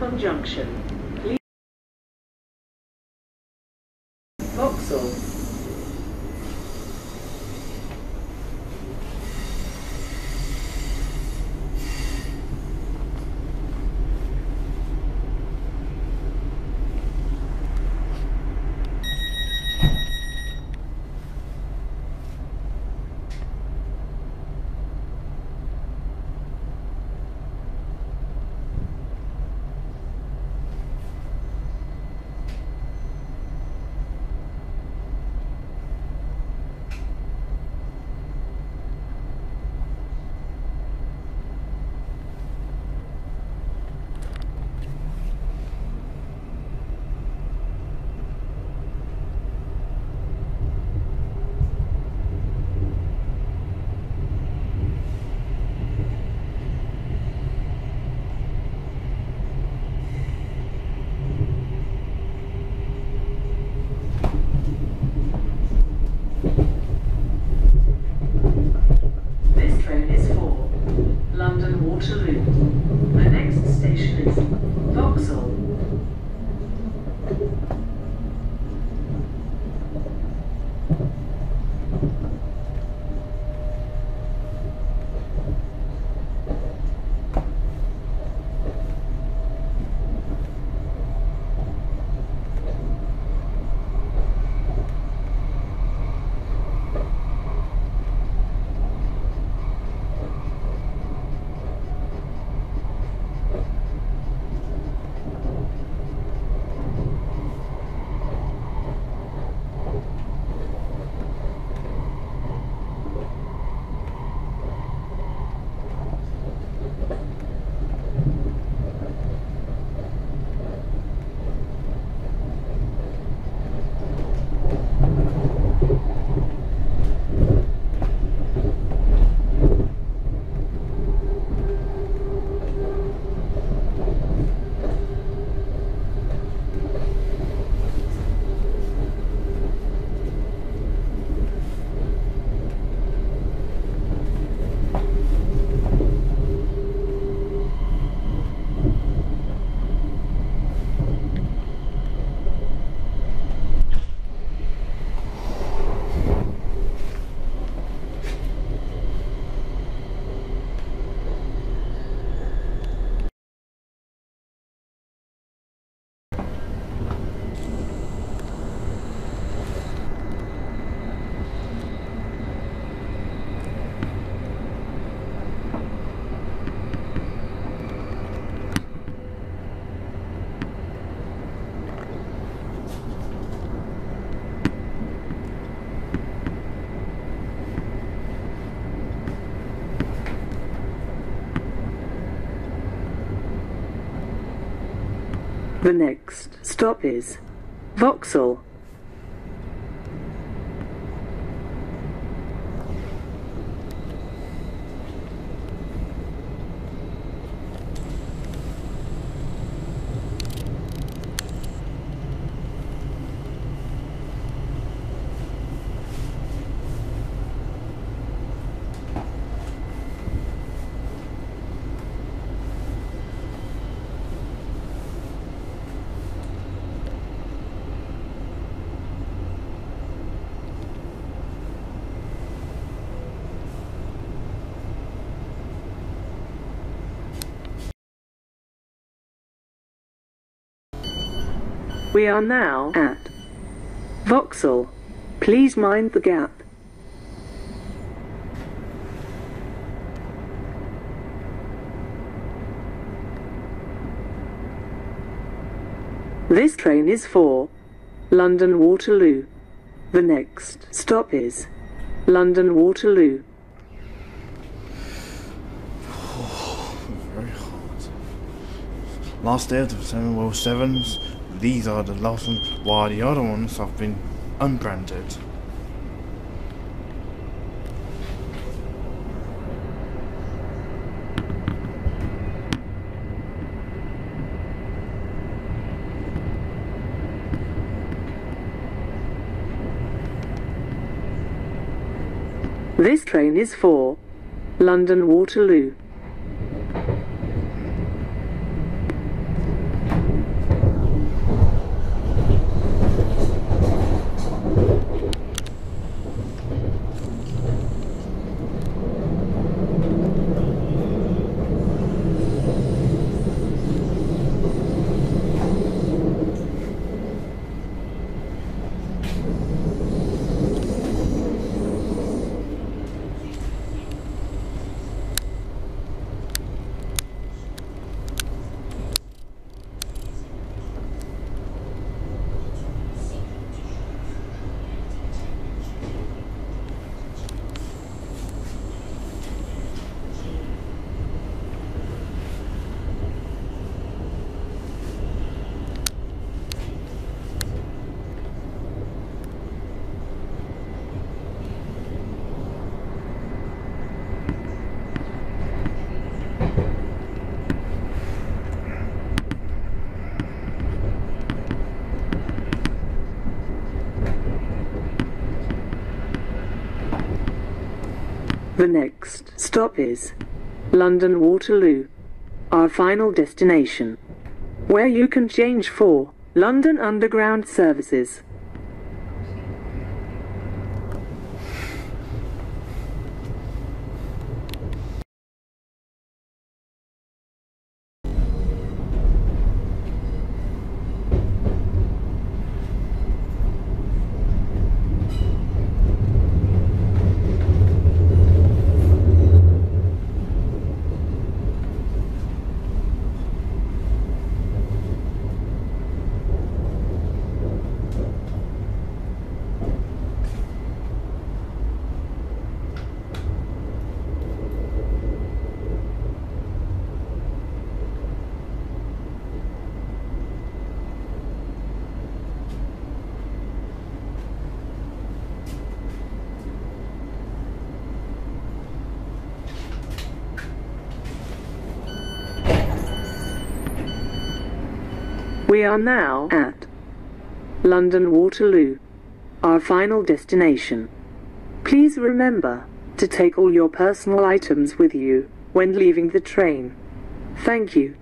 Conjunction. Junction. The next stop is Vauxhall. We are now at Vauxhall. Please mind the gap. This train is for London Waterloo. The next stop is London Waterloo. Very hard. Last day of the Seven World Sevens. These are the last ones, while the other ones have been unbranded. This train is for London Waterloo. The next stop is London Waterloo, our final destination, where you can change for London Underground services. We are now at London Waterloo, our final destination. Please remember to take all your personal items with you when leaving the train. Thank you.